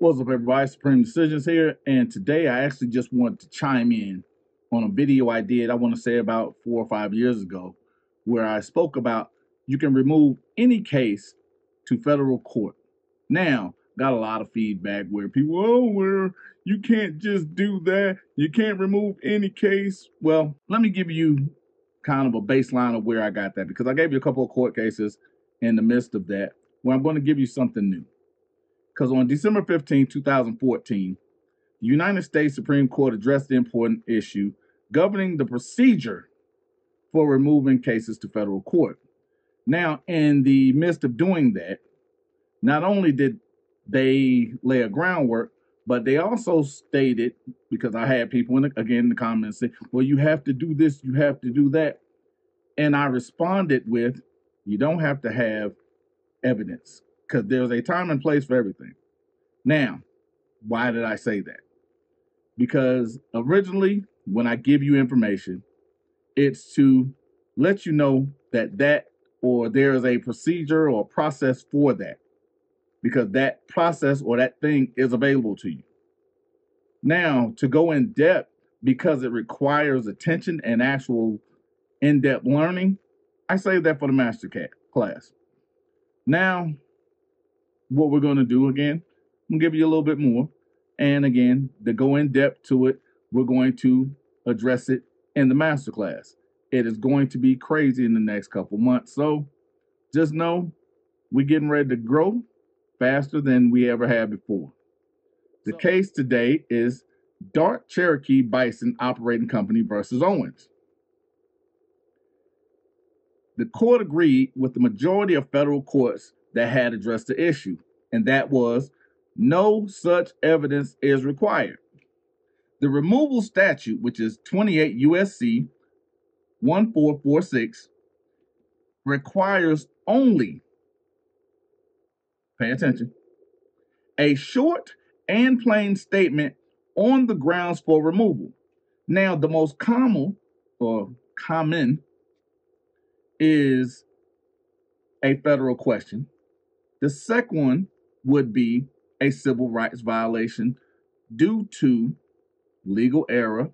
What's up, everybody? Supreme Decisions here, and today I actually just want to chime in on a video I did, I want to say about four or five years ago, where I spoke about you can remove any case to federal court. Now, got a lot of feedback where people, oh, where you can't just do that. You can't remove any case. Well, let me give you kind of a baseline of where I got that because I gave you a couple of court cases in the midst of that where I'm going to give you something new. Because on December 15, 2014, the United States Supreme Court addressed the important issue governing the procedure for removing cases to federal court. Now, in the midst of doing that, not only did they lay a groundwork, but they also stated, because I had people in the, again in the comments say, well, you have to do this, you have to do that. And I responded with, you don't have to have evidence because there's a time and place for everything. Now, why did I say that? Because originally, when I give you information, it's to let you know that that or there is a procedure or process for that because that process or that thing is available to you. Now, to go in depth because it requires attention and actual in depth learning, I save that for the master class. Now, what we're going to do again, I'm going to give you a little bit more. And again, to go in depth to it, we're going to address it in the masterclass. It is going to be crazy in the next couple months. So just know we're getting ready to grow faster than we ever have before. The so, case today is Dart Cherokee Basin Operating Company versus Owens. The court agreed with the majority of federal courts that had addressed the issue, and that was no such evidence is required. The removal statute, which is 28 USC 1446, requires only, pay attention, a short and plain statement on the grounds for removal. Now, the most common or common is a federal question. The second one would be a civil rights violation due to legal error,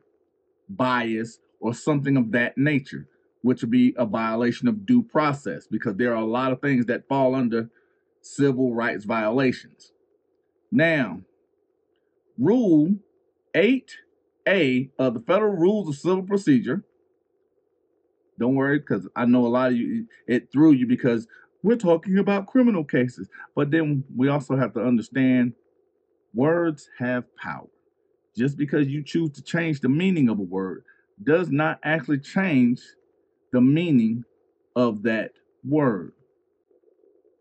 bias, or something of that nature, which would be a violation of due process because there are a lot of things that fall under civil rights violations. Now, Rule 8A of the Federal Rules of Civil Procedure. Don't worry, because I know a lot of you, it threw you because we're talking about criminal cases. But then we also have to understand words have power. Just because you choose to change the meaning of a word does not actually change the meaning of that word.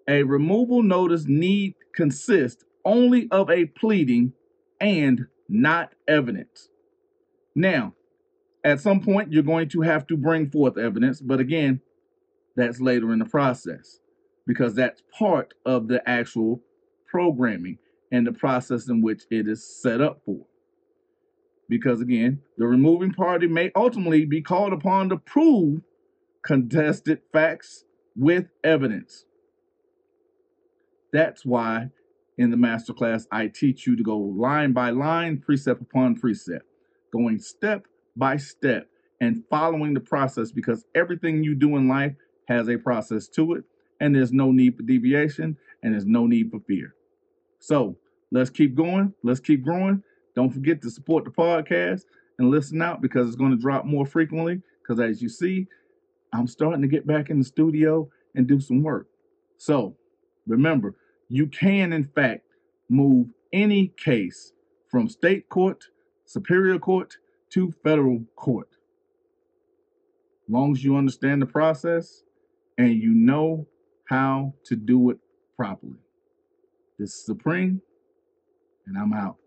A removal notice need consist only of a pleading and not evidence. Now, at some point, you're going to have to bring forth evidence, but again, that's later in the process because that's part of the actual programming and the process in which it is set up for. Because again, the removing party may ultimately be called upon to prove contested facts with evidence. That's why in the masterclass I teach you to go line by line, precept upon precept, going step by step and following the process because everything you do in life has a process to it and there's no need for deviation and there's no need for fear. So let's keep going. Let's keep growing. Don't forget to support the podcast and listen out because it's going to drop more frequently. Because as you see, I'm starting to get back in the studio and do some work. So remember, you can, in fact, move any case from state court, superior court, to federal court. Long as you understand the process and you know how to do it properly. This is Supreme, and I'm out.